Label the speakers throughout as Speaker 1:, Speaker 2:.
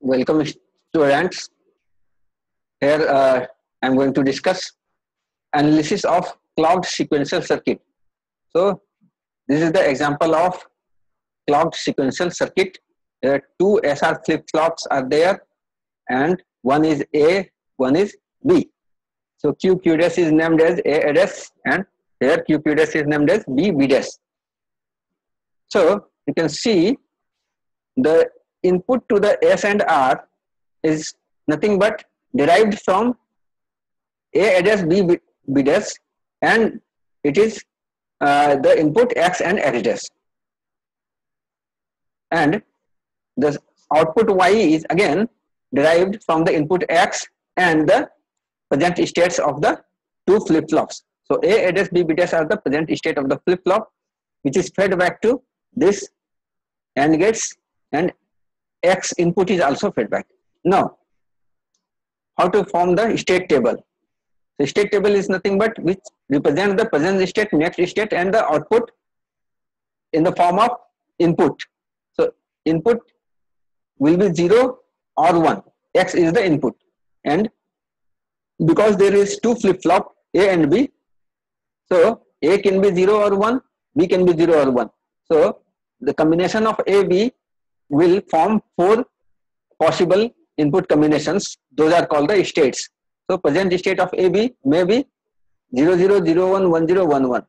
Speaker 1: welcome students. Here uh, I'm going to discuss analysis of clocked sequential circuit. So this is the example of clocked sequential circuit. There are two SR flip-flops are there and one is A, one is B. So Q Q dash is named as A A dash and here Q Q dash is named as B B dash. So you can see the input to the S and R is nothing but derived from A A dash B B dash and it is uh, the input X and dash. And the output Y is again derived from the input X and the present states of the two flip-flops. So A, A dash, B, B dash are the present state of the flip-flop which is fed back to this AND gates and X input is also feedback. Now, how to form the state table? The state table is nothing but which represent the present state, next state and the output in the form of input. So input will be 0 or 1. X is the input and because there is two flip-flop A and B, so A can be 0 or 1, B can be 0 or 1. So the combination of A, B will form four possible input combinations. Those are called the states. So present state of AB may be 0, 0, 0, 1, 1, 0, 1, 1.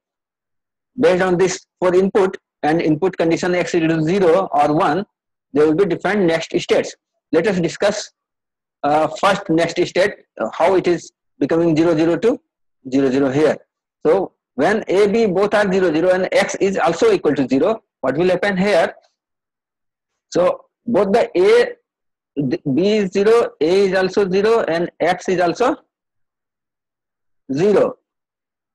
Speaker 1: Based on this for input and input condition x is 0 or 1, there will be different next states. Let us discuss uh, first next state, uh, how it is becoming 0, 0 to 0, 0 here. So when A, B both are 0, 0 and x is also equal to 0, what will happen here? So both the A, B is 0, A is also 0 and X is also 0.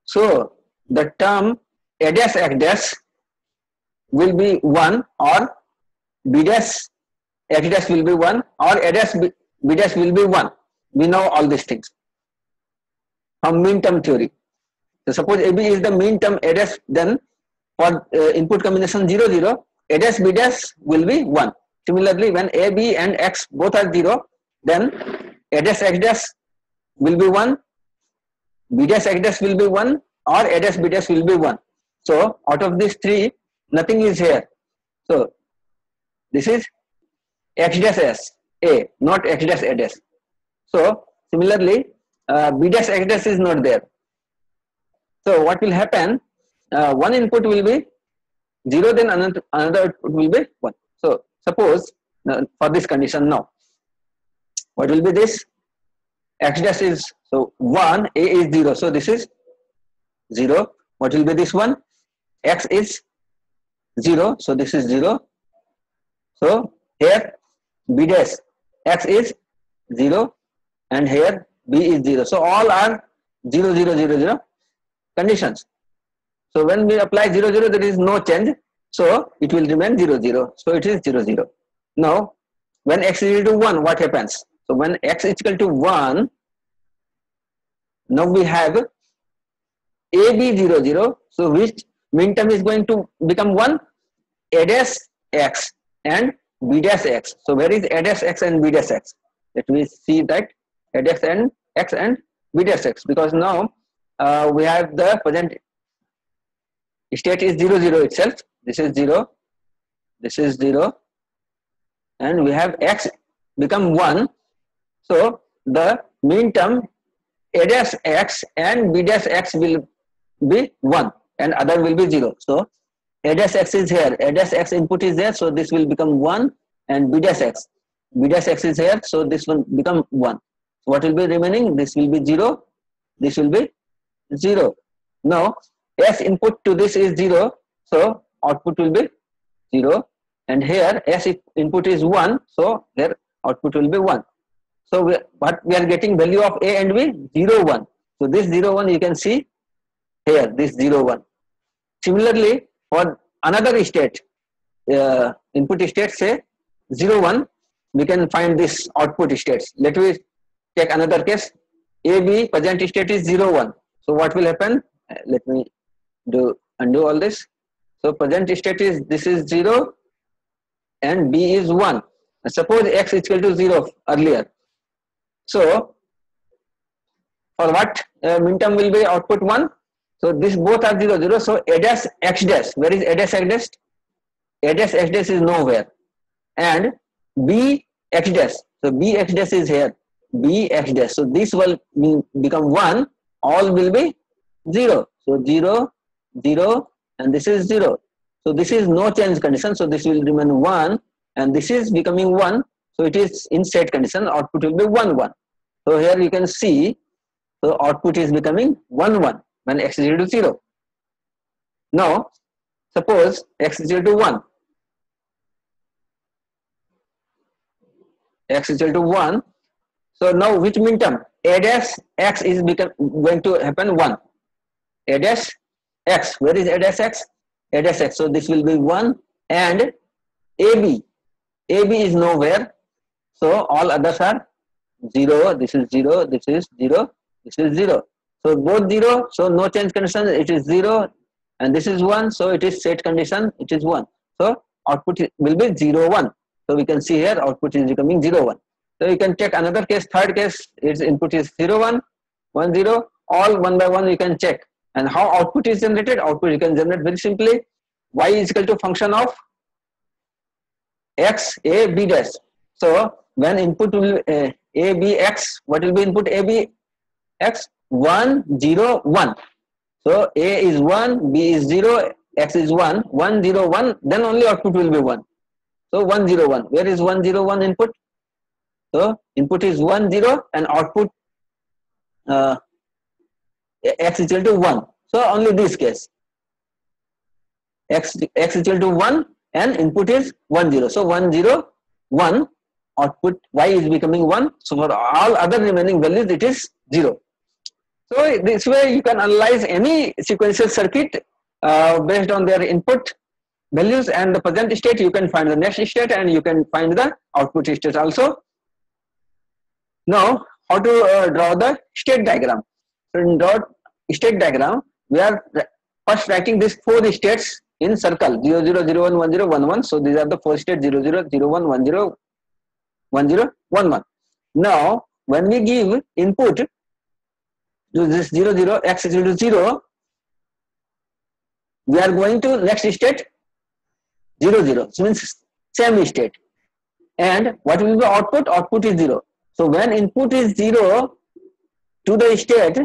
Speaker 1: So the term A dash X dash will be 1 or B dash X dash will be 1 or A dash B, B dash will be 1. We know all these things from min term theory. So suppose AB is the min term A dash then for uh, input combination 0 0 a dash b dash will be 1 similarly when a b and x both are 0 then a dash x dash will be 1 b dash x dash will be 1 or a dash b dash will be 1 so out of these three nothing is here. So this is x dash s a not x dash a dash. So similarly uh, b dash x dash is not there. So what will happen? Uh, one input will be 0 then another, another will be 1 so suppose uh, for this condition now what will be this? X dash is so 1 a is 0 so this is 0 what will be this one? X is 0 so this is 0 so here b dash x is 0 and here b is 0 so all are 0 0 0 0 conditions so when we apply 0, 0, there is no change. So it will remain 0, 0. So it is 0, 0. Now, when x is equal to 1, what happens? So when x is equal to 1, now we have AB 0, 0. So which min term is going to become 1? A dash x and B dash x. So where is A dash x and B dash x? Let me see that A dash and x and B dash x because now uh, we have the present state is 0 0 itself. This is 0 this is 0 and we have x become 1 so the min term a dash x and b dash x will be 1 and other will be 0 so a dash x is here. A dash x input is there. So this will become 1 and b dash x. B dash x is here. So this will become 1 what will be remaining? This will be 0 this will be 0 now S input to this is 0, so output will be 0 and here S input is 1, so here output will be 1. So we, what we are getting value of A and B 0 1. So this 0 1 you can see here this 0 1. Similarly for another state uh, input state say 0 1 we can find this output states. Let me take another case A B present state is 0 1. So what will happen? Uh, let me do undo all this so present state is this is 0 and b is 1 suppose x is equal to 0 earlier. So for what uh, will be output 1? So this both are 0, 0. So a dash x dash, where is a dash x dash? A dash x dash is nowhere. And b x dash, so b x dash is here, b x dash. So this will become 1, all will be 0. So 0, 0 and this is 0. So this is no change condition. So this will remain 1 and this is becoming 1. So it is in state condition, output will be 1, 1. So here you can see, so output is becoming 1, 1 when x is equal to 0. Now, suppose x is equal to 1. x is equal to 1. So now which minterm? A dash x is become, going to happen 1. A dash x. Where is A dash x? X. So this will be 1 and AB. AB is nowhere. So all others are 0. This is 0. This is 0. This is 0. So both 0. So no change condition. It is 0. And this is 1. So it is set condition. It is 1. So output will be 0, 1. So we can see here output is becoming 0, 1. So you can check another case, third case, its input is 0, 1, 1, 0. All one by one you can check. And how output is generated? Output you can generate very simply. Y is equal to function of x, a, b dash. So when input will uh, a, b, x, what will be input a, b, x? 1, 0, 1. So a is 1, b is 0, x is 1, 1, 0, 1, then only output will be 1. So 101. Where is 101 input? So input is 10 and output uh, x is equal to 1. So only this case. X, x is equal to 1 and input is 10. So 101 output y is becoming 1. So for all other remaining values it is 0. So this way you can analyze any sequential circuit uh, based on their input values and the present state you can find the next state and you can find the output state also. Now how to uh, draw the state diagram. So draw state diagram we are first writing these four states in circle 0 0 0 1 1 0 1 1 so these are the four states 0 0 0 1 1 0 1 0 1 1 now when we give input to this 0 0 x is equal to 0 we are going to next state 0 0 so means same state. And what will be output? Output is 0 so when input is 0 to the state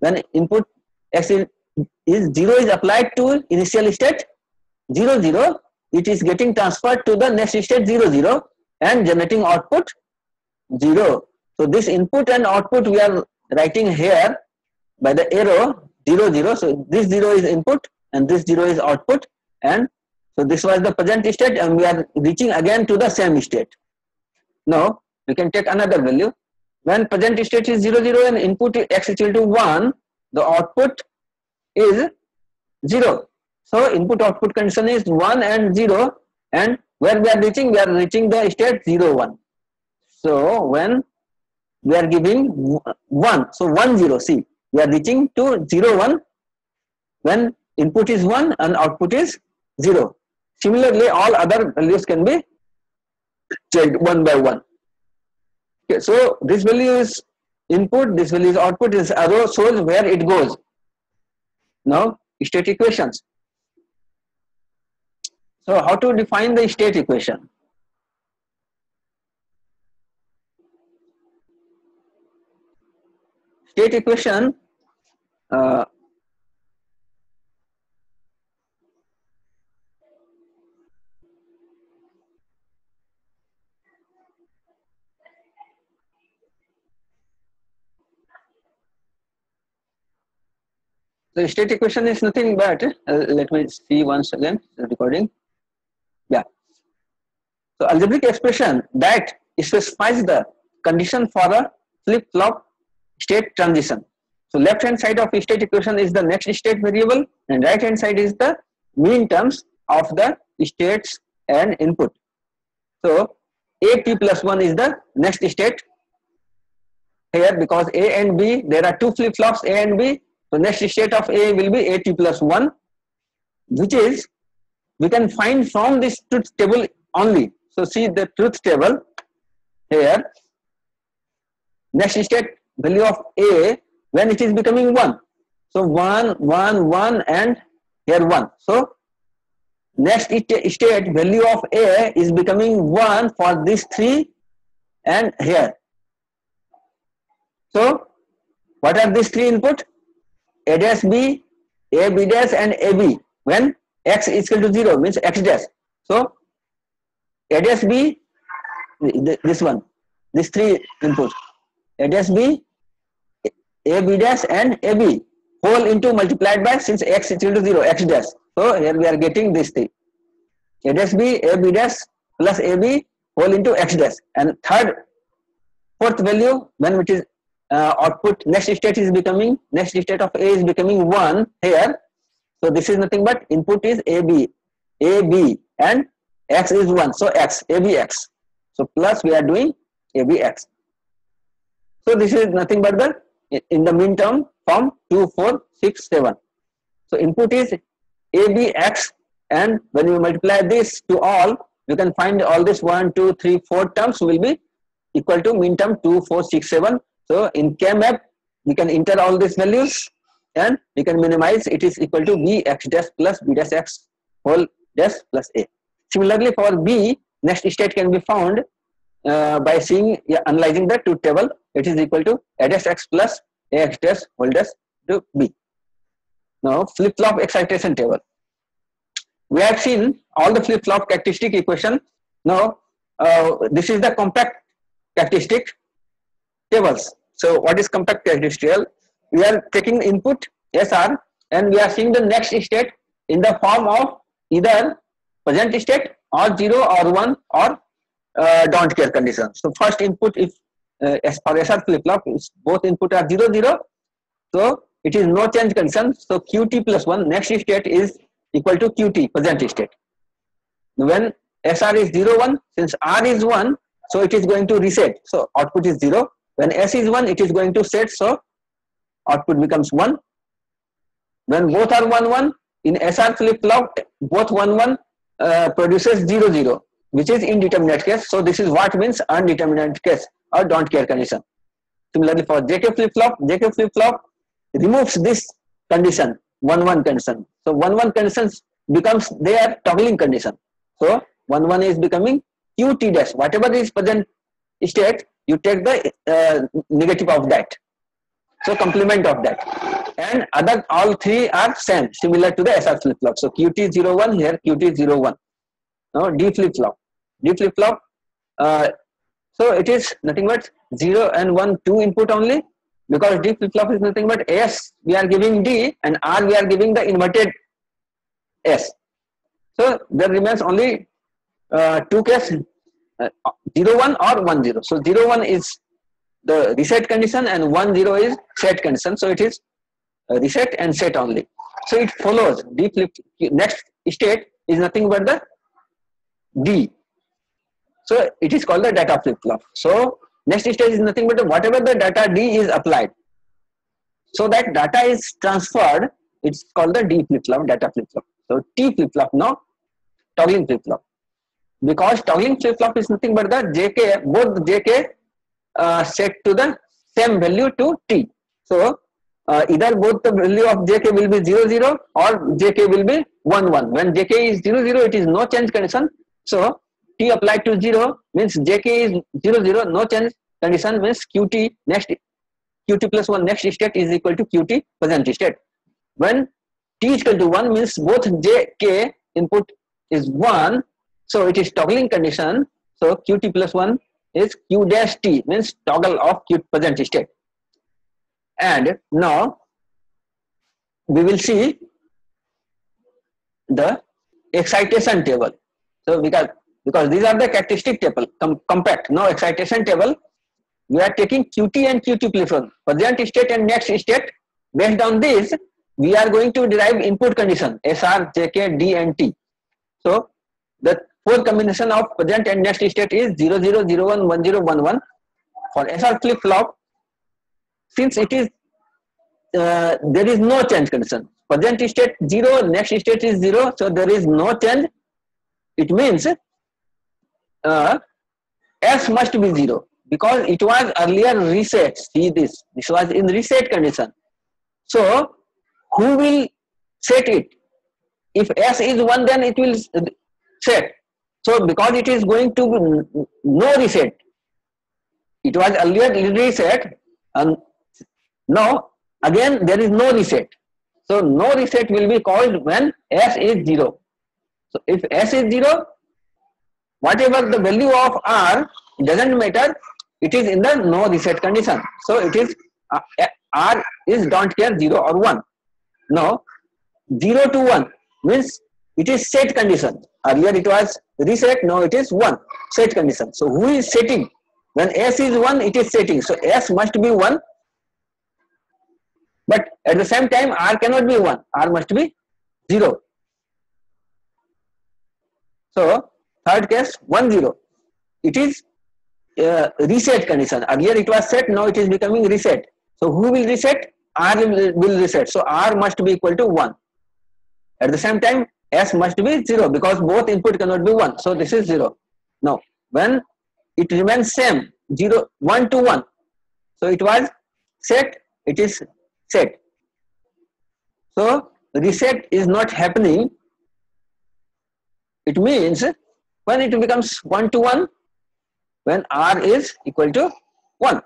Speaker 1: when input x is, is 0 is applied to initial state 0 0 it is getting transferred to the next state 0 0 and generating output 0 so this input and output we are writing here by the arrow 0 0 so this 0 is input and this 0 is output and so this was the present state and we are reaching again to the same state. Now we can take another value. When present state is 0, 0 and input x is equal to 1, the output is 0. So input output condition is 1 and 0 and where we are reaching, we are reaching the state 0, 1. So when we are giving 1, so 1, 0, see, we are reaching to 0, 1 when input is 1 and output is 0. Similarly, all other values can be checked one by one. Okay, so this value is input, this value is output, this arrow shows where it goes. Now, state equations. So, how to define the state equation? State equation uh, The state equation is nothing but, uh, let me see once again the recording. Yeah. So algebraic expression that specifies the condition for a flip-flop state transition. So left hand side of state equation is the next state variable and right hand side is the min terms of the states and input. So a t plus 1 is the next state here because a and b there are two flip-flops a and b so next state of A will be AT plus 1, which is we can find from this truth table only. So see the truth table here. Next state value of A when it is becoming 1. So 1, 1, 1 and here 1. So next state value of A is becoming 1 for these three and here. So what are these three input? A dash B, A B dash and A B when x is equal to 0 means x dash. So A dash B, this one, these three inputs, A dash B, A B dash and A B whole into multiplied by since x is equal to 0, x dash. So here we are getting this thing. A dash B, A B dash plus A B whole into x dash. And third, fourth value when it is uh, output next state is becoming next state of A is becoming 1 here. So this is nothing but input is AB, AB and x is 1. So x, ABX. So plus we are doing ABX. So this is nothing but the in the min term from 2, 4, 6, 7. So input is ABX and when you multiply this to all, you can find all this 1, 2, 3, 4 terms will be equal to min term 2, 4, 6, 7. So in KMAP, we can enter all these values and we can minimize it is equal to b x dash plus b dash x whole dash plus a. Similarly for b, next state can be found uh, by seeing yeah, analyzing the truth table. It is equal to a dash x plus a x dash whole dash to b. Now flip flop excitation table. We have seen all the flip flop characteristic equation. Now uh, this is the compact characteristic tables. So what is compact characteristic? We are taking input SR and we are seeing the next state in the form of either present state or 0 or 1 or uh, don't care condition. So first input if uh, for SR flip flop both input are 0 0 so it is no change condition so qt plus 1 next state is equal to qt present state when SR is 0 1 since R is 1 so it is going to reset so output is 0 when S is 1 it is going to set so output becomes 1 when both are 1 1 in SR flip flop both 1 1 uh, produces 0 0 which is indeterminate case. So this is what means undeterminate case or don't care condition. Similarly for JK flip flop JK flip flop removes this condition 1 1 condition. So 1 1 condition becomes their toggling condition. So 1 1 is becoming qt dash whatever is present state you take the uh, negative of that. So complement of that. And other all three are same similar to the SR flip flop so qt 01 here qt 01 no d flip flop d flip flop uh, so it is nothing but 0 and 1 2 input only. Because d flip flop is nothing but s. We are giving d and r we are giving the inverted s. So there remains only uh, two case uh, 0 1 or 1 0 so 0 1 is the reset condition and 1 0 is set condition. So it is uh, reset and set only. So it follows d flip next state is nothing but the d. So it is called the data flip flop so next stage is nothing but whatever the data d is applied. So that data is transferred. It's called the d flip flop data flip flop so t flip flop now toggling flip flop because toggling flip flop is nothing but the jk both jk uh, set to the same value to t. So uh, either both the value of jk will be 0 0 or jk will be 1 1 when jk is 0 0 it is no change condition. So t applied to 0 means jk is 0 0 no change condition means qt next qt plus 1 next state is equal to qt present state. When t is equal to 1 means both jk input is 1 so it is toggling condition. So qt plus 1 is q dash t means toggle of q present state. And now we will see the excitation table. So because because these are the characteristic table com compact no excitation table. We are taking qt and qt plus 1 present state and next state. Based on this we are going to derive input condition sr jk d and t. So the four combination of present and next state is 0 0 0 1 1 0 1 1 for sr flip flop since it is uh, there is no change condition. Present state 0 next state is 0 so there is no change. It means uh, s must be 0 because it was earlier reset. See this. This was in reset condition. So who will set it? If s is 1 then it will set so because it is going to be no reset. It was earlier reset and now again there is no reset. So no reset will be called when s is 0 so if s is 0 whatever the value of r doesn't matter. It is in the no reset condition. So it is uh, r is don't care 0 or 1 no 0 to 1 means it is set condition. Earlier it was reset now it is 1 set condition. So who is setting? When s is 1 it is setting. So s must be 1 but at the same time r cannot be 1 r must be 0 so third case 1 0 it is uh, reset condition. Earlier it was set now it is becoming reset. So who will reset? R will, reset. So r must be equal to 1 at the same time s must be 0 because both input cannot be 1 so this is 0 now when it remains same 0 1 to 1 so it was set. It is set. So reset is not happening. It means when it becomes 1 to 1 when r is equal to 1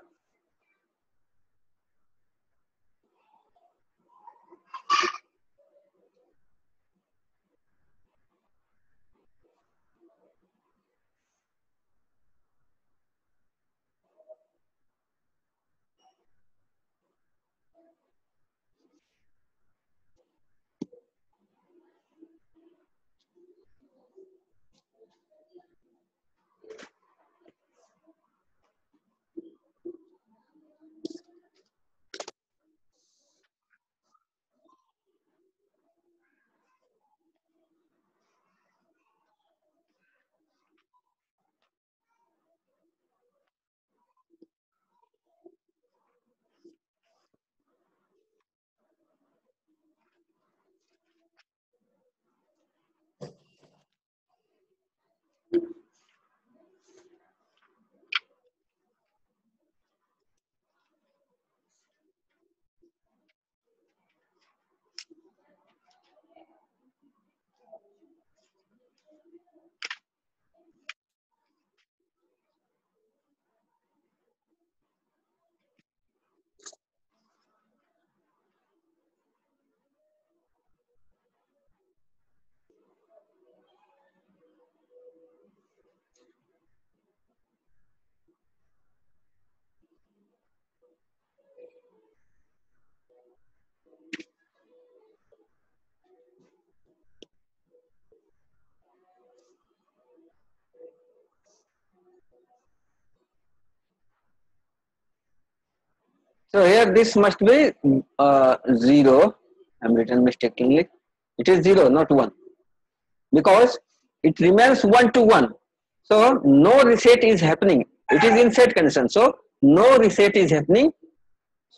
Speaker 1: So here this must be uh, 0. I am written mistakenly. It is 0, not 1. Because it remains 1 to 1. So no reset is happening. It is in set condition. So no reset is happening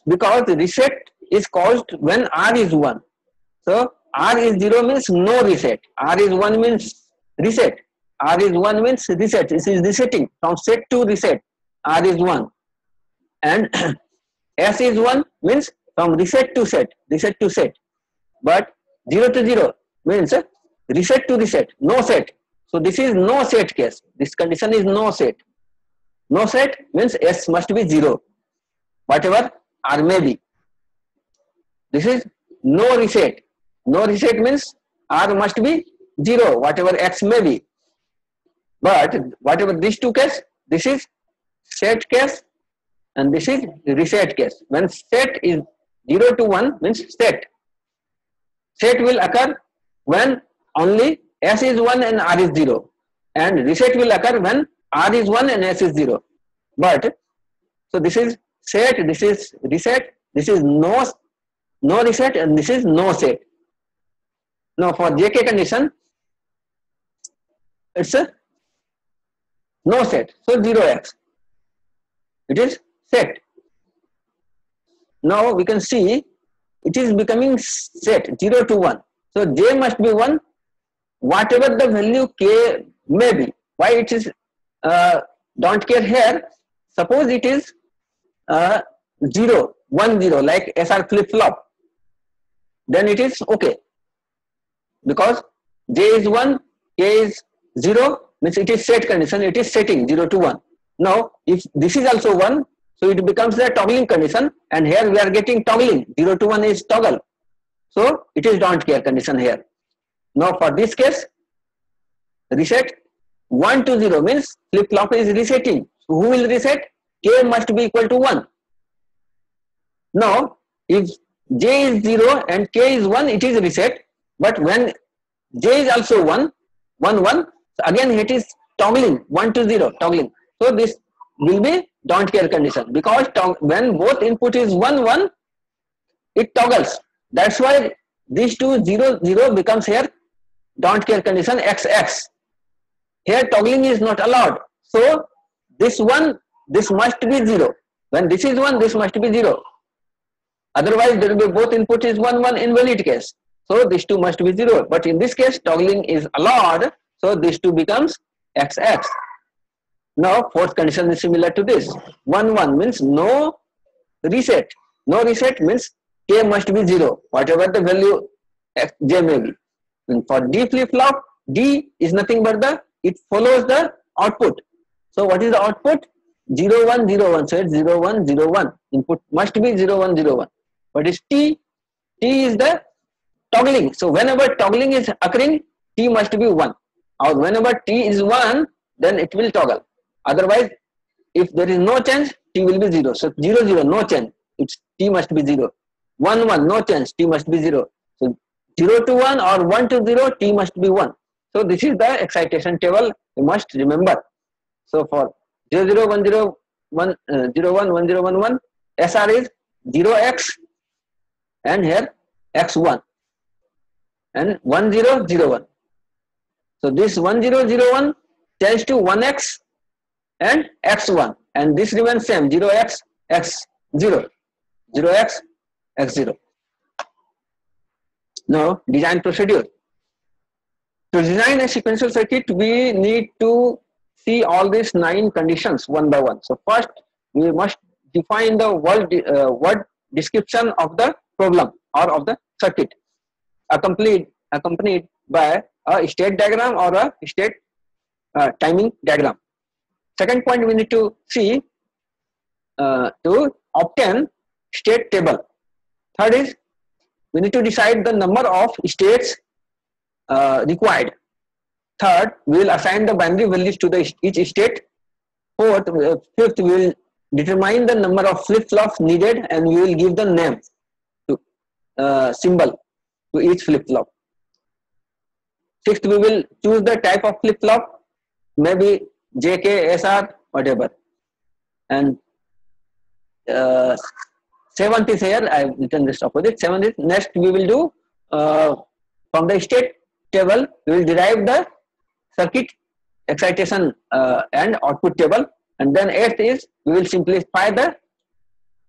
Speaker 1: because reset is caused when R is 1. So R is 0 means no reset. R is 1 means reset. R is 1 means reset. This is resetting from set to reset. R is 1. And S is 1 means from reset to set, reset to set. But 0 to 0 means uh, reset to reset, no set. So this is no set case. This condition is no set. No set means S must be 0, whatever R may be. This is no reset. No reset means R must be 0, whatever X may be. But whatever these two case, this is set case and this is reset case. When set is 0 to 1 means set. Set will occur when only S is 1 and R is 0 and reset will occur when R is 1 and S is 0. But so this is set, this is reset, this is no no reset and this is no set. Now for JK condition it's a no set so 0x it is set. Now we can see it is becoming set 0 to 1. So j must be 1 whatever the value k may be. Why it is uh, don't care here. Suppose it is uh, 0, 1, 0 like SR flip flop. Then it is okay. Because J is 1, K is 0 means it is set condition, it is setting 0 to 1. Now if this is also 1, so it becomes the toggling condition and here we are getting toggling 0 to 1 is toggle. So it is don't care condition here. Now for this case reset 1 to 0 means flip flop is resetting. So who will reset? K must be equal to 1. Now if J is 0 and K is 1 it is reset but when J is also 1 1 1 so again it is toggling 1 to 0 toggling. So this will be don't care condition. Because when both input is 1 1 it toggles. That's why these two 0 0 becomes here don't care condition xx here toggling is not allowed. So this one this must be 0 when this is 1 this must be 0 otherwise there will be both input is 1 1 invalid case. So these two must be 0 but in this case toggling is allowed. So these two becomes xx now fourth condition is similar to this. 1 1 means no reset. No reset means k must be 0 whatever the value j may be. And for d flip flop d is nothing but the it follows the output. So what is the output? 0 1 0 1 so it's 0 1 0 1 input must be 0 1 0 1 what is t t is the toggling so whenever toggling is occurring t must be 1 or whenever t is 1 then it will toggle Otherwise, if there is no change, t will be 0. So 0, 0, no change. It's t must be 0. 1, 1, no change, t must be 0. So 0 to 1 or 1 to 0, t must be 1. So this is the excitation table you must remember. So for 0, 0, 1, 0, 1, uh, 0, 1, 1, 0, 1, 1, SR is 0x and here x1 and 1, 0, 0, 1. So this 1, 0, 0, 1 change to 1x and x1 and this remains same 0x x0 0x x0 now design procedure. To design a sequential circuit we need to see all these nine conditions one by one. So first we must define the word, uh, word description of the problem or of the circuit accompanied accompanied by a state diagram or a state uh, timing diagram Second point we need to see uh, to obtain state table. Third is we need to decide the number of states uh, required. Third, we will assign the binary values to the each state. Fourth, uh, fifth, we will determine the number of flip-flops needed and we will give the name to uh, symbol to each flip-flop. Sixth, we will choose the type of flip-flop, maybe JK, SR, whatever. And uh, seventh is here, I have written this opposite. Seventh is next we will do uh, from the state table, we will derive the circuit excitation uh, and output table. And then eighth is we will simplify the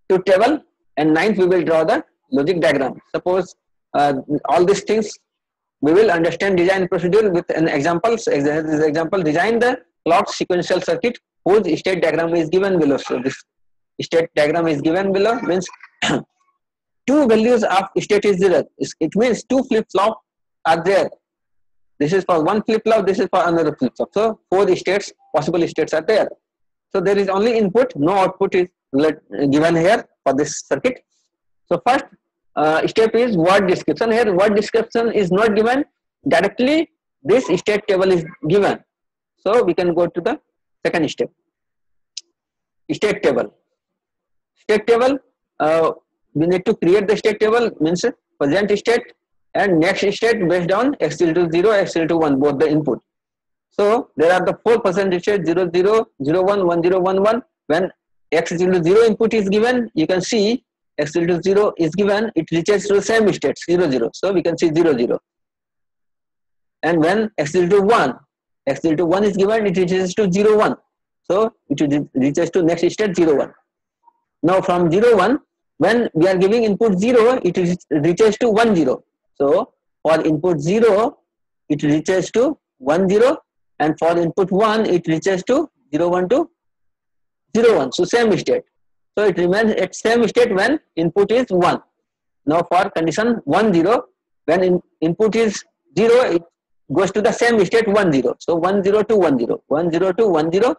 Speaker 1: two table. And ninth we will draw the logic diagram. Suppose uh, all these things we will understand design procedure with an example. This example design the clock sequential circuit whose state diagram is given below. So this state diagram is given below means two values of state is there. It means two flip flop are there. This is for one flip flop. This is for another flip flop. So four states, possible states are there. So there is only input, no output is given here for this circuit. So first uh, step is word description. Here word description is not given directly. This state table is given. So we can go to the second step. State table. State table, uh, we need to create the state table means present state and next state based on x to 0, x to 1, both the input. So there are the four percent state 0, 0, 0, 1, 1, 0, 1, 1. When x to 0 input is given, you can see x to 0 is given, it reaches to the same state 0, 0. So we can see 0, 0. And when x to 1, x equal to 1 is given it reaches to 0 1 so it reaches to next state 0 1 now from 0 1 when we are giving input 0 it reaches to 1 0 so for input 0 it reaches to 1 0 and for input 1 it reaches to 0 1 to 0 1 so same state. So it remains at same state when input is 1 now for condition 1 0 when in, input is 0 it goes to the same state 1 0 so 1 0 to 1 0 1 0 to 1 0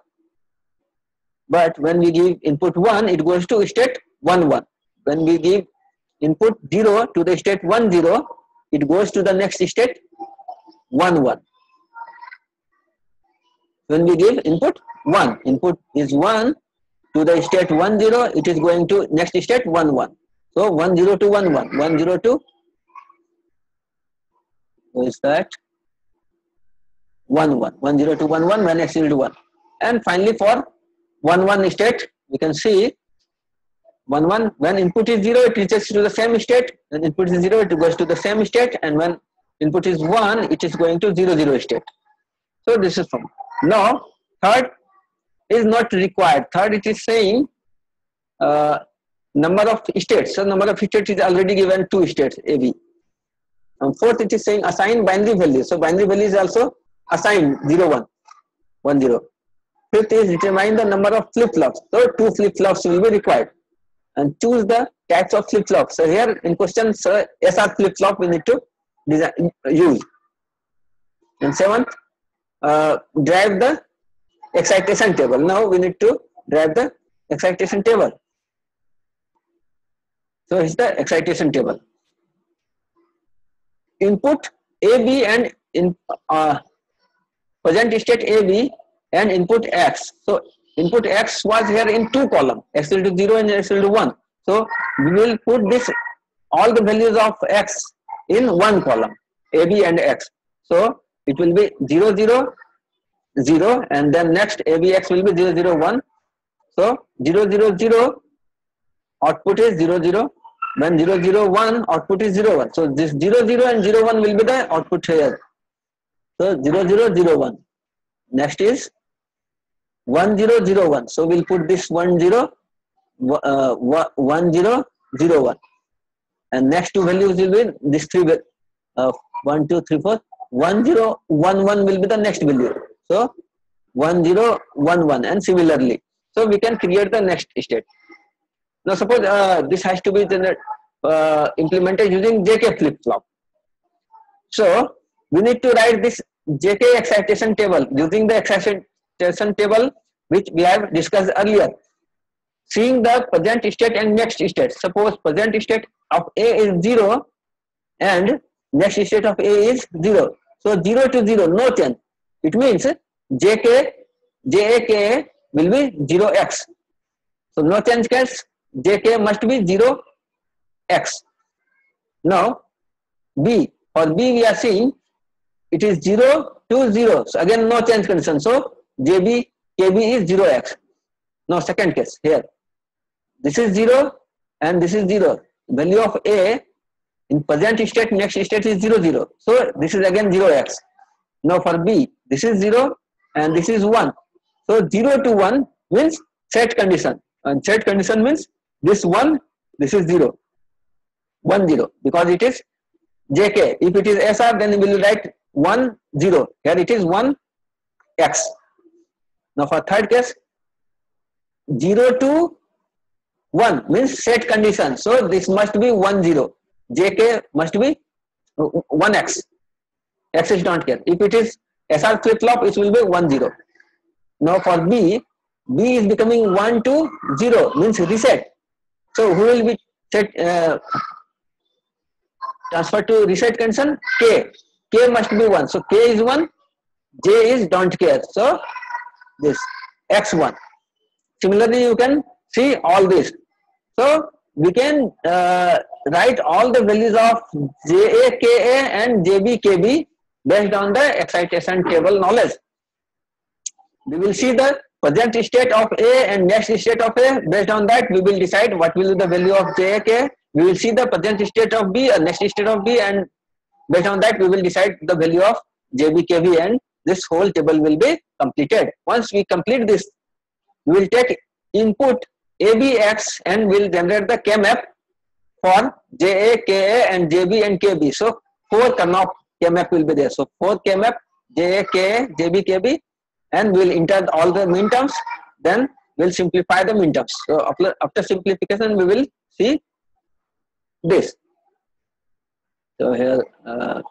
Speaker 1: but when we give input 1 it goes to state 1 1 when we give input 0 to the state 1 0 it goes to the next state 1 1 when we give input 1 input is 1 to the state 1 0 it is going to next state 1 1 so 1 0 to 1 1 1 0 to what is that 1 1 1 0 to 1 1 when x equal to 1 and finally for 1 1 state we can see 1 1 when input is 0 it reaches to the same state. When input is 0 it goes to the same state. And when input is 1 it is going to 0 0 state. So this is from now third is not required. Third it is saying uh, number of states. So number of states is already given two states ab and fourth it is saying assign binary value. So binary value is also assigned 0 1 1 0 fifth is determine the number of flip flops so two flip flops will be required. And choose the types of flip flops so here in question so sr flip flop we need to design, use. And seventh uh, drive the excitation table. Now we need to drive the excitation table. So it's the excitation table. Input AB and in uh, present state AB and input X. So input X was here in two column X equal to 0 and X equal to 1. So we will put this all the values of X in one column AB and X. So it will be 0 0 0 and then next ABX will be 0 0 1. So 0 0 0 output is 0 0 when 0 0 1 output is 0 1 so this 0 0 and 0 1 will be the output here so 0 0 0 1 next is 1 0 0 1 so we'll put this 1 0 uh, 1 0 0 1 and next two values will be this three uh, 1 2 3 4 1 0 1 1 will be the next value. So 1 0 1 1 and similarly. So we can create the next state. Now suppose uh, this has to be uh, implemented using JK flip-flop. So we need to write this JK excitation table using the excitation table which we have discussed earlier. Seeing the present state and next state. Suppose present state of A is 0 and next state of A is 0. So 0 to 0, no change. It means JK, JAK will be 0x. So no change case jk must be 0 x now b for b we are seeing it is 0 to 0 so again no change condition. So jb kb is 0 x. Now second case here. This is 0 and this is 0 value of a in present state next state is 0 0 so this is again 0 x. Now for b this is 0 and this is 1 so 0 to 1 means set condition. And set condition means this 1, this is 0. 1, 0 because it is JK. If it is SR, then we will write 1, 0. Here it is 1, X. Now for third case, 0 to 1 means set condition. So this must be 1, 0. JK must be 1X. X is not here. If it is SR flip flop, it will be 1, 0. Now for B, B is becoming 1 to 0 means reset. So who will be set uh, transferred to reset condition? K. K must be 1. So K is 1, J is don't care. So this X1. Similarly, you can see all this. So we can uh, write all the values of JA, KA and JB, KB based on the excitation table knowledge. We will see the present state of A and next state of A. Based on that, we will decide what will be the value of JK. We will see the present state of B and next state of B and based on that, we will decide the value of JBKB and this whole table will be completed. Once we complete this, we will take input ABX and will generate the K-map for JA, KA and JB and KB. So four Karnaugh K-map will be there. So four K-map, JA, KA, JB, KB and we'll enter all the min terms then we'll simplify the min terms so after, after simplification we will see this so here uh,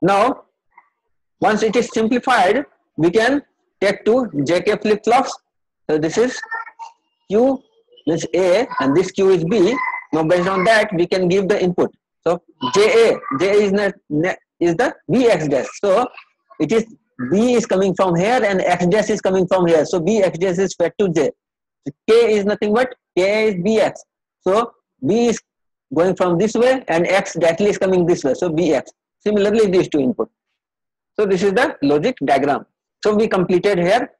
Speaker 1: now once it is simplified we can take two jk flip-flops so this is q means a and this q is b. Now based on that we can give the input. So ja ja is is the bx dash so it is b is coming from here and x dash is coming from here. So b x dash is fed to j. K is nothing but k is bx so b is going from this way and x directly is coming this way. So bx similarly these two input. So this is the logic diagram. So we completed here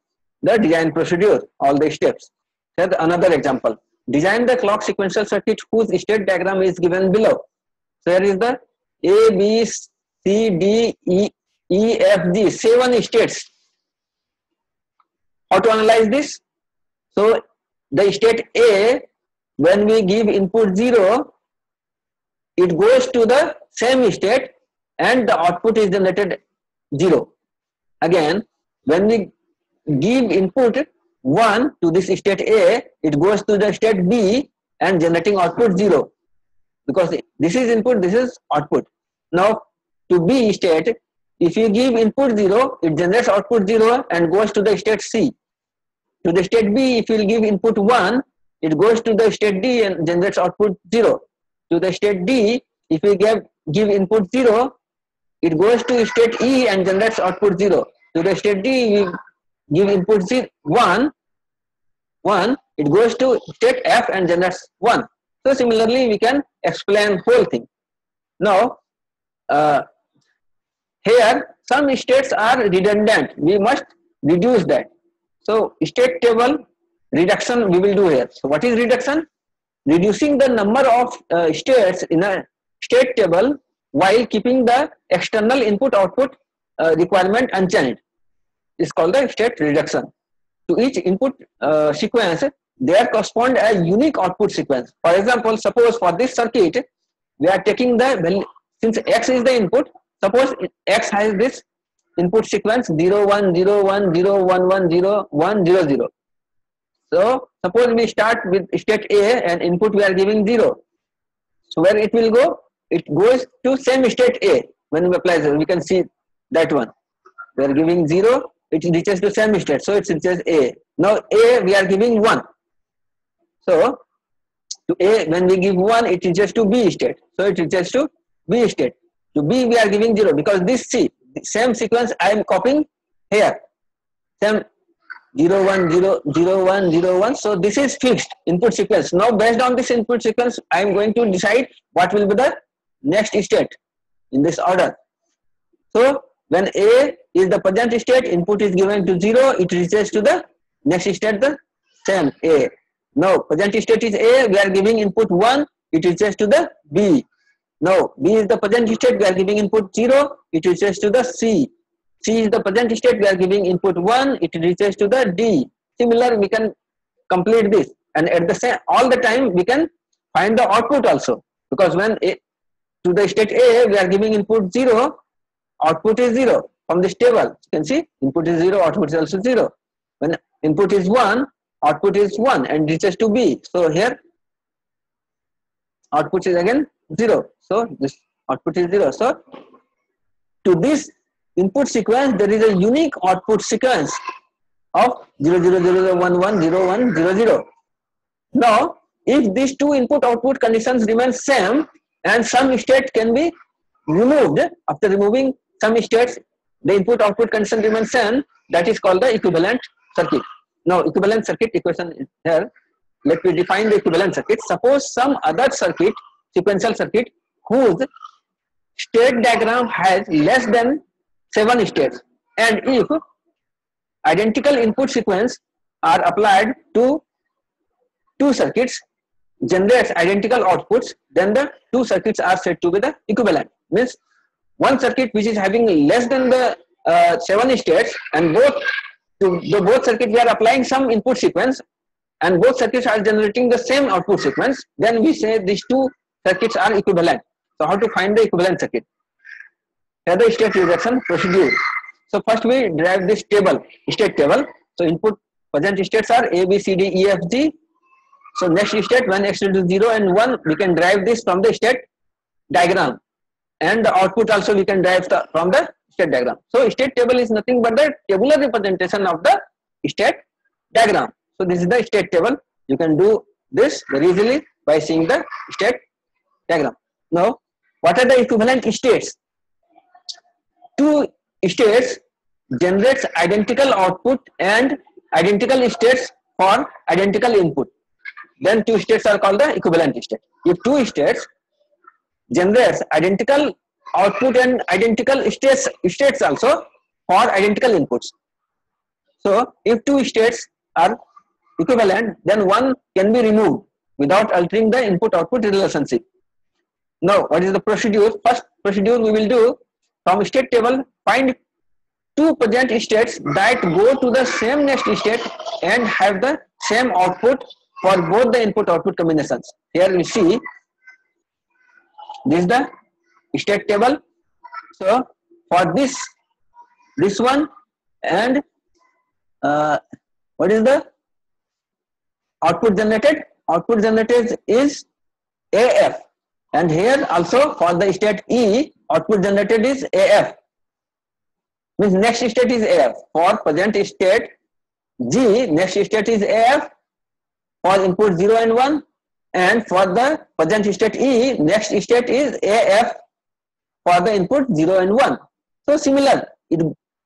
Speaker 1: the design procedure all the steps. Here another example. Design the clock sequential circuit whose state diagram is given below. So here is the a b c d e E, F, G, seven states. How to analyze this? So the state A, when we give input 0, it goes to the same state and the output is generated 0. Again, when we give input 1 to this state A, it goes to the state B and generating output 0 because this is input, this is output. Now to B state, if you give input 0, it generates output 0 and goes to the state C. To the state B, if you give input 1, it goes to the state D and generates output 0. To the state D, if you give, give input 0, it goes to state E and generates output 0. To the state D, we give input 0, 1, 1, it goes to state F and generates 1. So similarly, we can explain whole thing. Now, uh, here some states are redundant. We must reduce that. So state table reduction we will do here. So what is reduction? Reducing the number of uh, states in a state table while keeping the external input output uh, requirement unchanged is called the state reduction. To each input uh, sequence, there correspond a unique output sequence. For example, suppose for this circuit, we are taking the, since x is the input, Suppose X has this input sequence 0, 1, 0, 1, 0, 1, 1, 0, 1, 0, 0. So suppose we start with state A and input we are giving 0. So where it will go? It goes to same state A. When we apply this, we can see that one. We are giving 0, it reaches to same state. So it reaches A. Now A we are giving 1. So to A when we give 1 it reaches to B state. So it reaches to B state. To B we are giving 0 because this C, same sequence I am copying here. Same 0, 1, 0, 0, 1, 0, 1. So this is fixed input sequence. Now based on this input sequence, I am going to decide what will be the next state in this order. So when A is the present state, input is given to 0, it reaches to the next state the same A. Now present state is A, we are giving input 1, it reaches to the B. Now, B is the present state, we are giving input 0, it reaches to the C. C is the present state, we are giving input 1, it reaches to the D. Similar, we can complete this. And at the same, all the time, we can find the output also. Because when A, to the state A, we are giving input 0, output is 0 from this table. You can see input is 0, output is also 0. When input is 1, output is 1 and reaches to B. So here, output is again 0. So this output is 0. So to this input sequence, there is a unique output sequence of 0, 0, 0, 0, 1, 1, 0, 1, 0, 0. Now, if these two input output conditions remain same and some state can be removed after removing some states, the input output condition remains same, that is called the equivalent circuit. Now, equivalent circuit equation is here. Let me define the equivalent circuit. Suppose some other circuit, sequential circuit, whose state diagram has less than 7 states. And if identical input sequence are applied to two circuits generates identical outputs then the two circuits are said to be the equivalent. Means one circuit which is having less than the uh, seven states and both to the both circuit we are applying some input sequence and both circuits are generating the same output sequence then we say these two circuits are equivalent. So how to find the equivalent circuit? The state reduction procedure. So first we derive this table, state table. So input present states are A, B, C, D, E, F, G. So next state when x to 0 and 1, we can derive this from the state diagram. And the output also we can derive the, from the state diagram. So state table is nothing but the tabular representation of the state diagram. So this is the state table. You can do this very easily by seeing the state diagram. Now, what are the equivalent states? Two states generates identical output and identical states for identical input. Then two states are called the equivalent state. If two states generates identical output and identical states states also for identical inputs. So if two states are equivalent, then one can be removed without altering the input output relationship. Now, what is the procedure? First procedure we will do from state table find two present states that go to the same next state and have the same output for both the input output combinations. Here we see this is the state table. So for this, this one and uh, what is the output generated? Output generated is AF and here also for the state E output generated is AF means next state is AF for present state G next state is AF for input 0 and 1 and for the present state E next state is AF for the input 0 and 1 so similar. It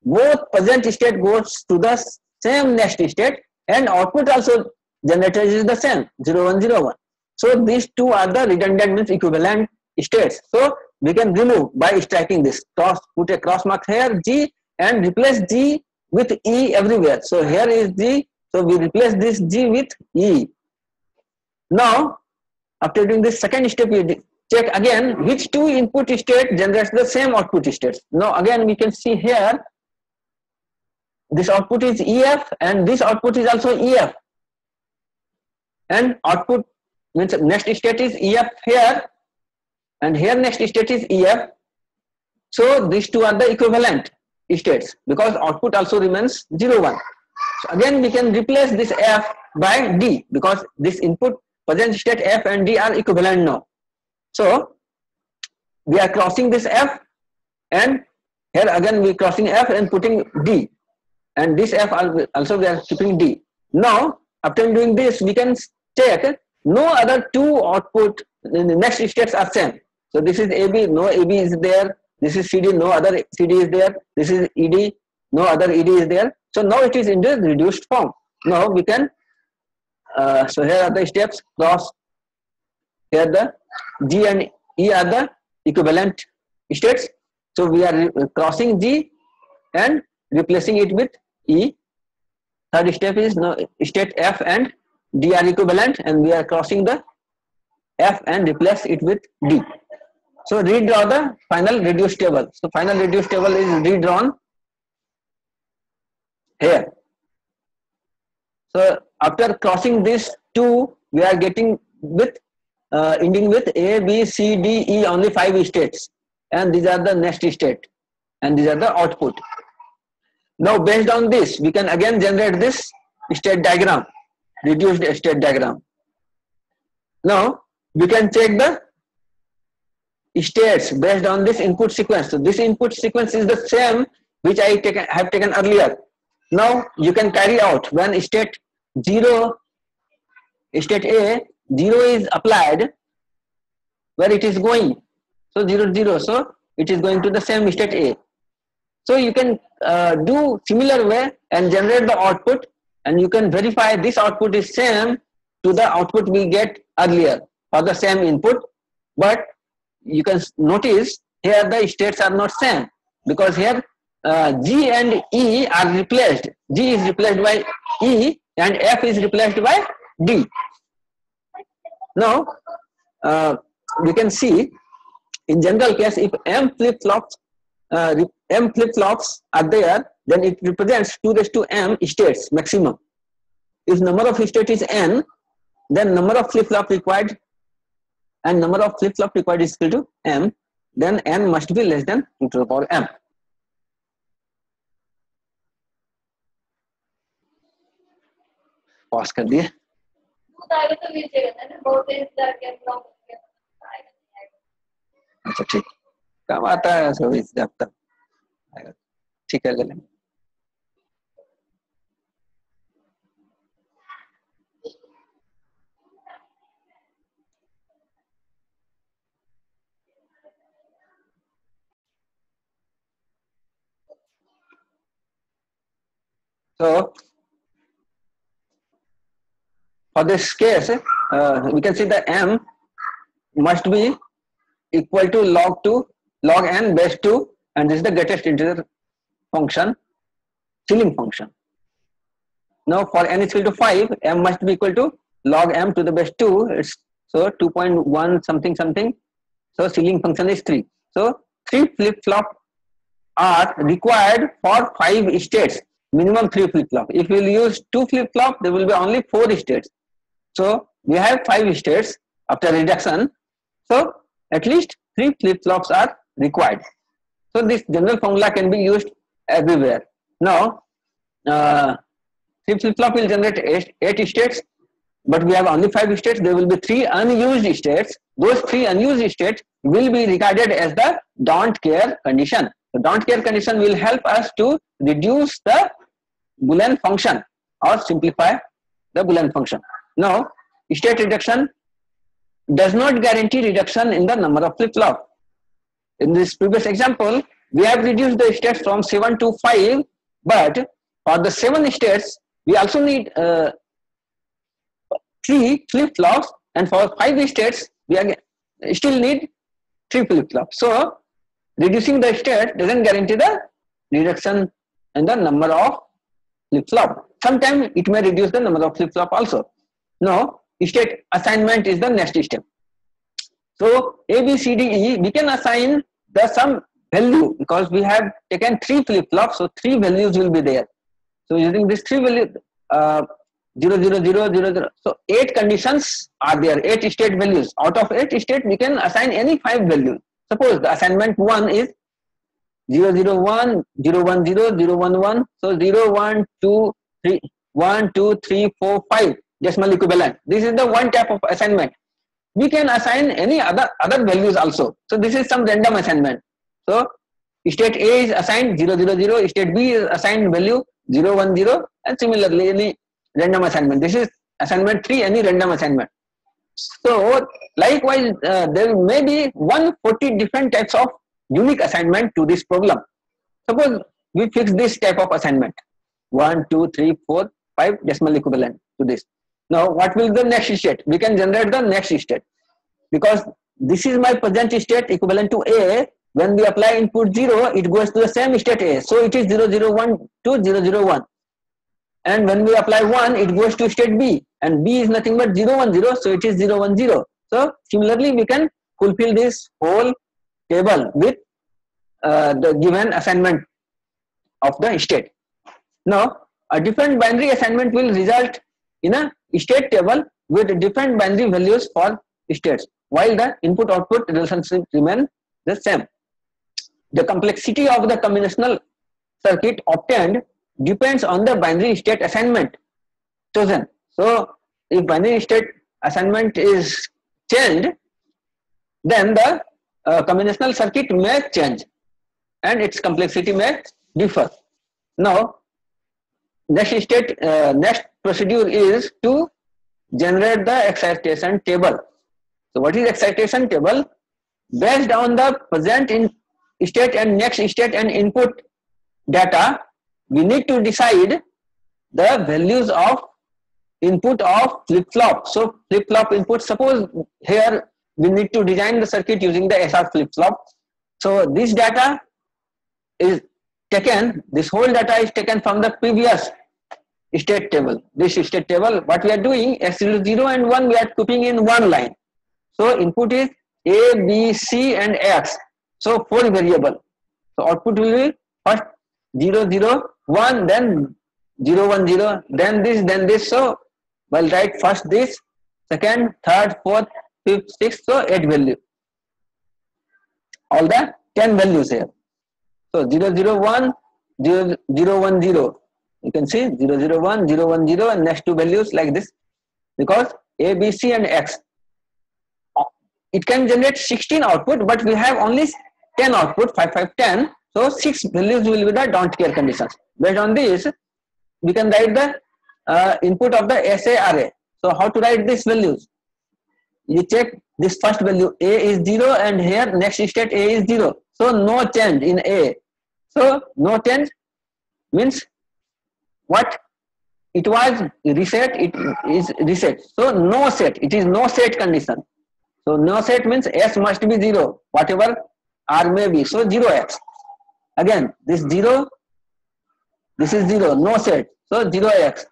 Speaker 1: both present state goes to the same next state and output also generated is the same 0 1 0 1 so these two are the redundant means equivalent states. So we can remove by striking this. Cross put a cross mark here G and replace G with E everywhere. So here is G. So we replace this G with E. Now, after doing this second step, we check again which two input state generates the same output states. Now, again, we can see here this output is EF and this output is also EF. And output means next state is EF here and here next state is EF. So, these two are the equivalent states because output also remains 0 1. So, again, we can replace this F by D because this input present state f and d are equivalent now. So we are crossing this f and here again we crossing f and putting d and this f also we are keeping d. Now after doing this we can check no other two output in the next states are same. So this is AB, no AB is there. This is CD, no other CD is there. This is ED, no other ED is there. So now it is in the reduced form. Now we can uh, so here are the steps cross here the G and E are the equivalent states so we are crossing G and replacing it with E third step is no state F and D are equivalent and we are crossing the F and replace it with D. So redraw the final reduced table. So final reduced table is redrawn here. So after crossing these two, we are getting with uh, ending with A, B, C, D, E only five states, and these are the next state, and these are the output. Now based on this, we can again generate this state diagram, reduced state diagram. Now we can check the states based on this input sequence. So this input sequence is the same which I taken, have taken earlier. Now you can carry out when state 0 state A 0 is applied where it is going so 0 0 so it is going to the same state A so you can uh, do similar way and generate the output and you can verify this output is same to the output we get earlier for the same input but you can notice here the states are not same because here uh, G and E are replaced G is replaced by E and F is replaced by D. Now, uh, we can see in general case if M flip-flops uh, m flip-flops are there, then it represents 2 raised to m states maximum. If number of state is n, then number of flip-flop required and number of flip-flop required is equal to m, then n must be less than 2 to the power m. Pause कर दिए अच्छा ठीक कब आता है service जब तक आएगा। ठीक है ले So, for this case, uh, we can see the m must be equal to log 2 log n base 2 and this is the greatest integer function ceiling function. Now for n is equal to 5 m must be equal to log m to the base 2 it's so 2.1 something something. So ceiling function is 3 so 3 flip flop are required for 5 states. Minimum 3 flip flop if we will use 2 flip flop there will be only 4 states. So we have 5 states after reduction. So at least three flip-flops are required. So this general formula can be used everywhere. Now, uh, flip-flop will generate eight, eight states, but we have only five states. There will be three unused states. Those three unused states will be regarded as the don't care condition. The don't care condition will help us to reduce the Boolean function or simplify the Boolean function. Now, state reduction does not guarantee reduction in the number of flip-flop. In this previous example, we have reduced the states from 7 to 5, but for the 7 states, we also need uh, 3 flip-flops, and for 5 states, we are, still need 3 flip-flops. So, reducing the state doesn't guarantee the reduction in the number of flip-flop. Sometimes it may reduce the number of flip-flop also. Now, state assignment is the next step. So A, B, C, D, E, we can assign the some value because we have taken three flip-flops, so three values will be there. So using this three value, uh, 0, 0, 0, 0, 0. So eight conditions are there, eight state values. Out of eight state, we can assign any five values. Suppose the assignment one is 0, 0, 1, 0, 1, 0, 0, 1, 1. So 0, 1, 2, 3, 1, 2, 3, 4, 5 decimal equivalent. This is the one type of assignment. We can assign any other other values also. So this is some random assignment. So state A is assigned 0, 0, 0, state B is assigned value 0, 1, 0 and similarly any random assignment. This is assignment 3, any random assignment. So likewise uh, there may be 140 different types of unique assignment to this problem. Suppose we fix this type of assignment 1, 2, 3, 4, 5 decimal equivalent to this. Now, what will the next state? We can generate the next state because this is my present state equivalent to A. When we apply input 0, it goes to the same state A. So, it is 0, 0, 1 to 0, 0, 1. And when we apply 1, it goes to state B. And B is nothing but 0, 1, 0. So, it is 0, 1, 0. So, similarly, we can fulfill this whole table with uh, the given assignment of the state. Now, a different binary assignment will result in a state table with different binary values for states while the input output relationship remain the same. The complexity of the combinational circuit obtained depends on the binary state assignment. Chosen. So if binary state assignment is changed then the uh, combinational circuit may change and its complexity may differ. Now next state uh, next procedure is to generate the excitation table. So what is excitation table? Based on the present in state and next state and input data we need to decide the values of input of flip flop so flip flop input suppose here we need to design the circuit using the SR flip flop so this data is taken, this whole data is taken from the previous state table. This state table, what we are doing, x0, 0 and 1, we are keeping in one line. So input is A, B, C and X. So four variable. So output will be first 0, 0, 1, then 0, 1, 0, then this, then this. So we'll write first this, second, third, fourth, fifth, sixth, so 8 value. All the 10 values here. So 0, 0, 1, 0, 0, 1, 0, You can see 0, 0, 1, 0, 1, 0 and next two values like this because A, B, C and X. It can generate 16 output but we have only 10 output 5, 5, 10. So 6 values will be the don't care conditions. Based on this we can write the uh, input of the SA array. So how to write these values? You check this first value A is 0 and here next state A is 0. So no change in A. So no change means what? It was reset, it is reset. So no set, it is no set condition. So no set means S must be 0, whatever R may be. So 0x. Again, this 0, this is 0, no set. So 0x.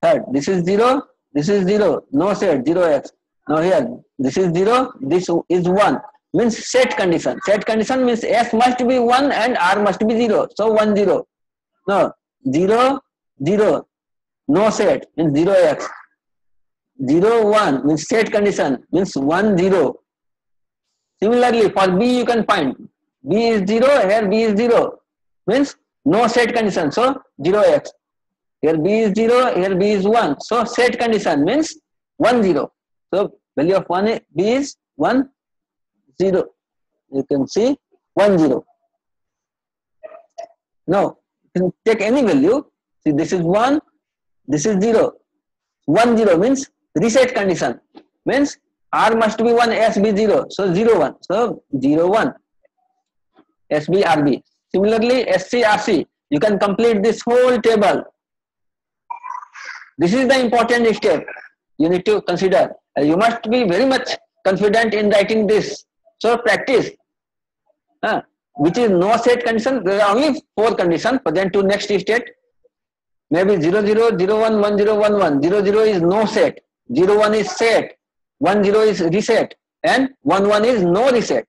Speaker 1: Third, this is 0, this is 0, no set, 0x. Now here, this is 0, this is 1. Means set condition. Set condition means S must be 1 and R must be 0. So 1, 0. No, 0, 0. No set means 0x. 0, 1 means set condition means 1, 0. Similarly, for B you can find B is 0, here B is 0. Means no set condition. So 0x. Here B is 0, here B is 1. So set condition means 1, 0. So value of 1 B is 1, 0. You can see 1, 0. Now, can take any value. See, this is 1, this is 0. 1, 0 means reset condition. Means R must be 1, S be 0. So 0, 1. So 0, 1. SB, RB. Similarly, SCRC. You can complete this whole table. This is the important step you need to consider. You must be very much confident in writing this. So practice. Uh, which is no set condition. There are only four conditions. Then to next state, maybe 0, 0, 0, 1, 1, 0, 1, 1. 0, 0 is no set. 0, 1 is set. 1, 0 is reset. And 1, 1 is no reset.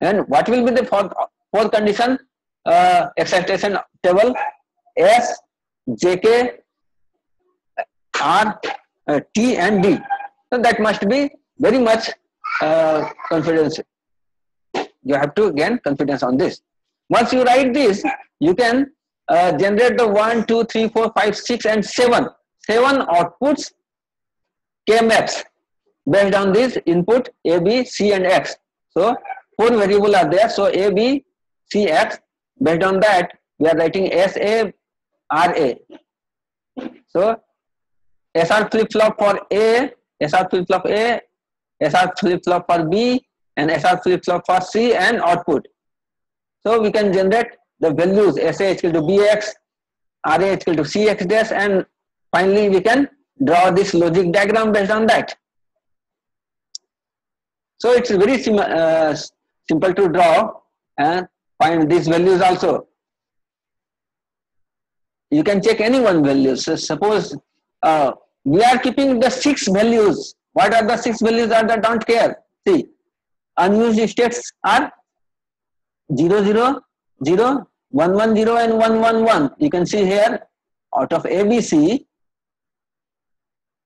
Speaker 1: And what will be the fourth, fourth condition? Uh, excitation table S, JK, R, uh, T and D. So that must be very much uh, confidence. You have to gain confidence on this. Once you write this, you can uh, generate the 1, 2, 3, 4, 5, 6 and 7. 7 outputs K maps based on this input A, B, C and X. So four variable are there. So A, B, C, X. Based on that, we are writing S, A, R, A. So SR flip-flop for A, SR flip-flop A, SR flip-flop for B, and SR flip-flop for C and output. So we can generate the values SA equal to BX, RA equal to CX dash, and finally we can draw this logic diagram based on that. So it's very sim uh, simple to draw and find these values also. You can check any one values. So suppose uh, we are keeping the six values. What are the six values are the don't care? See, unused states are 0, 0, 0, 1, 1, 0 and 1, 1, 1. You can see here out of ABC,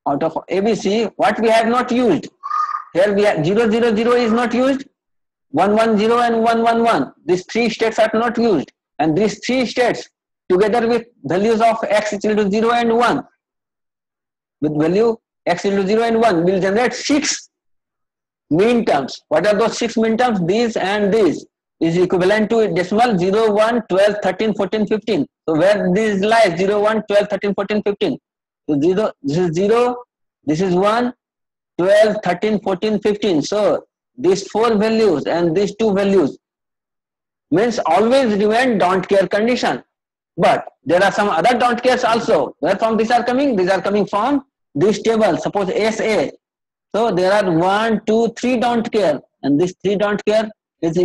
Speaker 1: out of ABC, what we have not used. Here we have 0, 0, 0 is not used. 1, 1, 0 and 1, 1, 1. These three states are not used. And these three states together with values of x equal to 0 and 1 with value x equal to 0 and 1 will generate 6 min terms. What are those 6 min terms? These and these is equivalent to decimal 0, 1, 12, 13, 14, 15. So where these lies 0, 1, 12, 13, 14, 15. So 0, this is 0, this is 1, 12, 13, 14, 15. So these four values and these two values means always remain don't care condition. But there are some other don't cares also. Where from these are coming? These are coming from this table. Suppose SA. So there are one, two, three don't care. And this three don't care is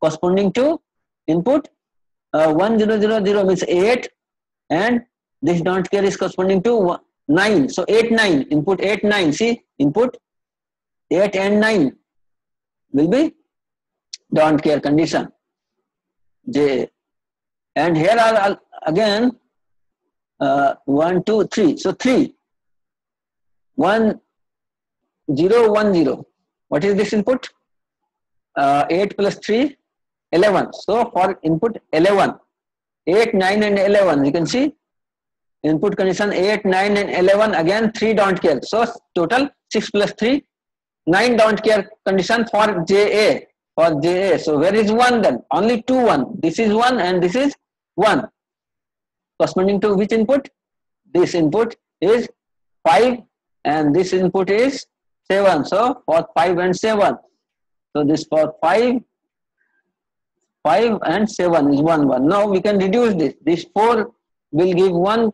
Speaker 1: corresponding to input uh, 1000 means 8 and this don't care is corresponding to 9. So 8, 9. Input 8, 9. See input 8 and 9 will be don't care condition. J and here are again uh, 1 2 3 so 3 1 0 1 0 what is this input uh, 8 plus 3 11 so for input 11 8, 9 and 11. You can see input condition 8, 9 and 11 again 3 don't care. So total 6 plus 3, 9 don't care condition for JA. For JA. So where is 1 then? Only 2 1. This is 1 and this is 1. Corresponding to which input? This input is 5 and this input is 7. So for 5 and 7. So this for 5 5 and 7 is 1 1 now we can reduce this. This 4 will give one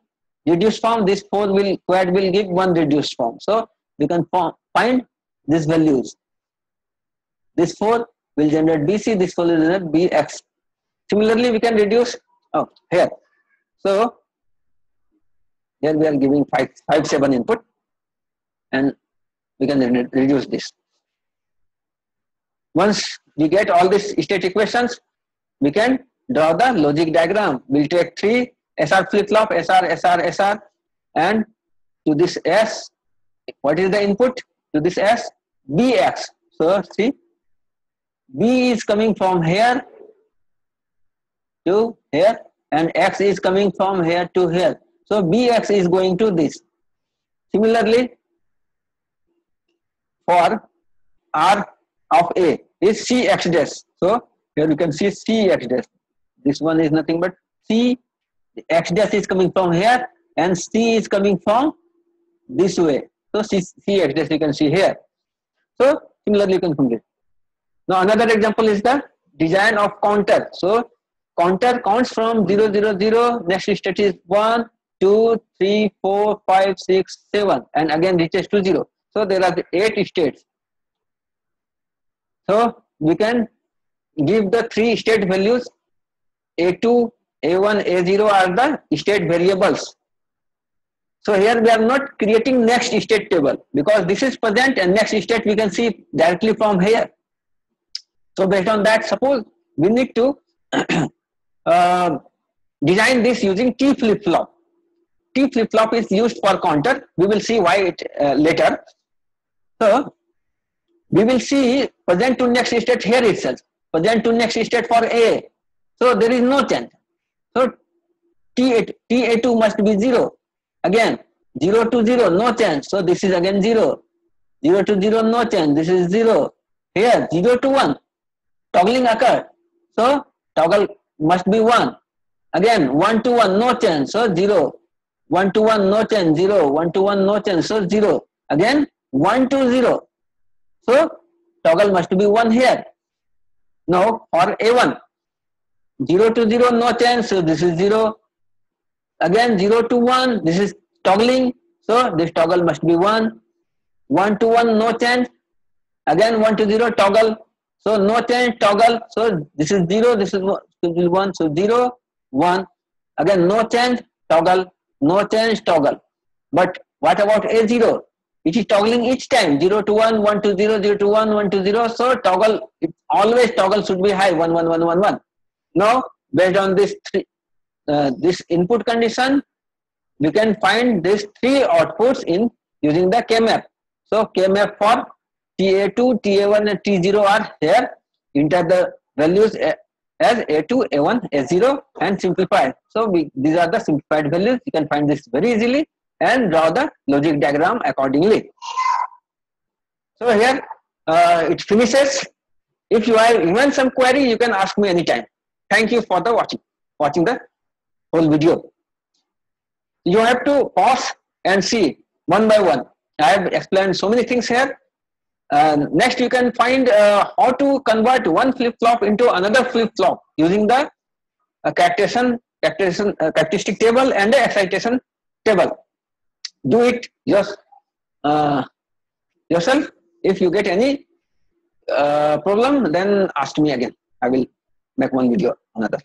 Speaker 1: reduced form. This 4 will quad will give one reduced form. So we can find these values. This 4 will generate bc this 4 will generate bx similarly we can reduce oh here. So here we are giving 5 5 7 input. And we can reduce this once we get all these state equations we can draw the logic diagram. We'll take three SR flip-flop, SR, SR, SR, and to this S, what is the input? To this S, BX. So see, B is coming from here to here, and X is coming from here to here. So BX is going to this. Similarly, for R of A is CX dash. So here you can see C X dash. This one is nothing but C X dash is coming from here and C is coming from this way. So C X dash you can see here. So similarly you can complete. Now another example is the design of counter. So counter counts from 0, 0, 0, next state is 1, 2, 3, 4, 5, 6, 7 and again reaches to 0. So there are 8 states. So we can give the three state values. A2 a1 a0 are the state variables. So here we are not creating next state table because this is present and next state we can see directly from here. So based on that suppose we need to uh, design this using t flip-flop. T flip-flop is used for counter. We will see why it uh, later so we will see present to next state here itself then to next state for A. So there is no change. So T8, TA2 must be 0. Again, 0 to 0, no change. So this is again 0. 0 to 0, no change. This is 0. Here, 0 to 1. Toggling occurred. So toggle must be 1. Again, 1 to 1, no change. So 0. 1 to 1, no change. 0. 1 to 1, no change. So 0. Again, 1 to 0. So toggle must be 1 here. Now for A1, 0 to 0, no change, so this is 0. Again 0 to 1, this is toggling, so this toggle must be 1. 1 to 1, no change. Again 1 to 0, toggle, so no change, toggle, so this is 0, this is 1, so 0, 1. Again no change, toggle, no change, toggle. But what about A0? It is toggling each time 0 to 1 1 to 0 0 to 1 1 to 0 so toggle it always toggle should be high 1 1 1 1 1 now based on this three uh, this input condition we can find these three outputs in using the kmap. So kmap for ta2 ta1 and t0 are here. Enter the values as a2 a1 a0 and simplify. So we, these are the simplified values. You can find this very easily and draw the logic diagram accordingly. So here uh, it finishes. If you have even some query, you can ask me anytime. Thank you for the watching, watching the whole video. You have to pause and see one by one. I have explained so many things here. Uh, next, you can find uh, how to convert one flip-flop into another flip-flop using the uh, characterization, characterization uh, characteristic table and the excitation table do it just uh, yourself. If you get any uh, problem then ask me again. I will make one video another